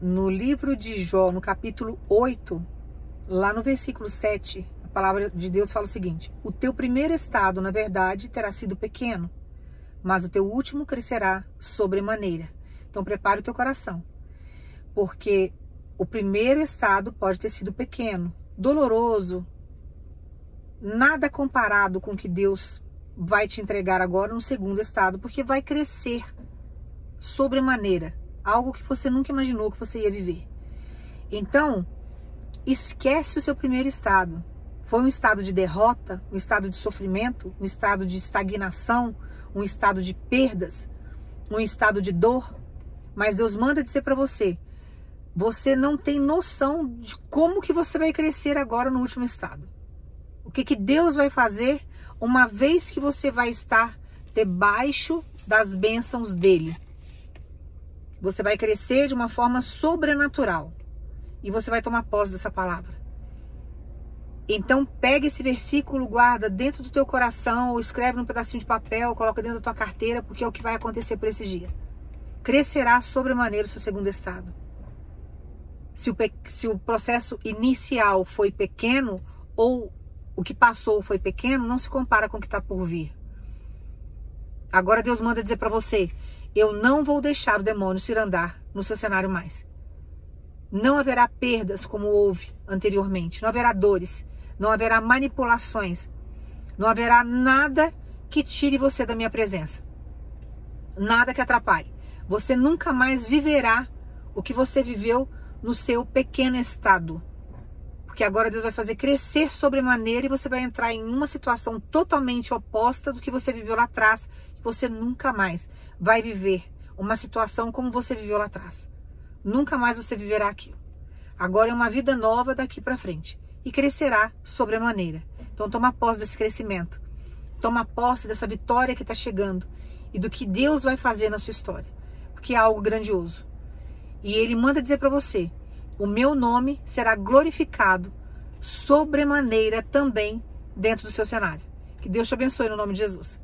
no livro de Jó, no capítulo 8, lá no versículo 7, a palavra de Deus fala o seguinte: O teu primeiro estado, na verdade, terá sido pequeno, mas o teu último crescerá sobremaneira. Então prepare o teu coração, porque o primeiro estado pode ter sido pequeno, doloroso, nada comparado com o que Deus vai te entregar agora no segundo estado, porque vai crescer sobremaneira, algo que você nunca imaginou que você ia viver. Então, esquece o seu primeiro estado. Foi um estado de derrota, um estado de sofrimento, um estado de estagnação, um estado de perdas, um estado de dor. Mas Deus manda dizer para você, você não tem noção de como que você vai crescer agora no último estado. O que, que Deus vai fazer uma vez que você vai estar debaixo das bênçãos dele. Você vai crescer de uma forma sobrenatural e você vai tomar posse dessa palavra. Então pega esse versículo, guarda dentro do teu coração, ou escreve num pedacinho de papel, coloca dentro da tua carteira, porque é o que vai acontecer por esses dias. Crescerá sobremaneira o seu segundo estado. Se o, se o processo inicial foi pequeno, ou o que passou foi pequeno, não se compara com o que está por vir. Agora Deus manda dizer para você: eu não vou deixar o demônio se andar no seu cenário mais. Não haverá perdas como houve anteriormente, não haverá dores, não haverá manipulações, não haverá nada que tire você da minha presença. Nada que atrapalhe. Você nunca mais viverá o que você viveu no seu pequeno estado. Porque agora Deus vai fazer crescer sobremaneira e você vai entrar em uma situação totalmente oposta do que você viveu lá atrás. Você nunca mais vai viver uma situação como você viveu lá atrás. Nunca mais você viverá aquilo. Agora é uma vida nova daqui para frente e crescerá sobremaneira. Então toma posse desse crescimento. Toma posse dessa vitória que está chegando e do que Deus vai fazer na sua história, porque é algo grandioso. E ele manda dizer para você: o meu nome será glorificado sobremaneira também dentro do seu cenário. Que Deus te abençoe no nome de Jesus.